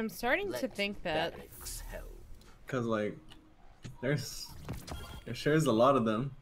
I'm starting to think that. Cause like, there's there sure is a lot of them.